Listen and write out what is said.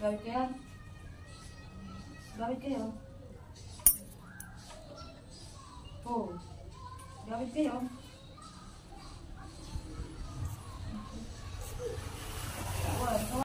Gawin ko yan. Gawin kayo. Oh, gawin kayo.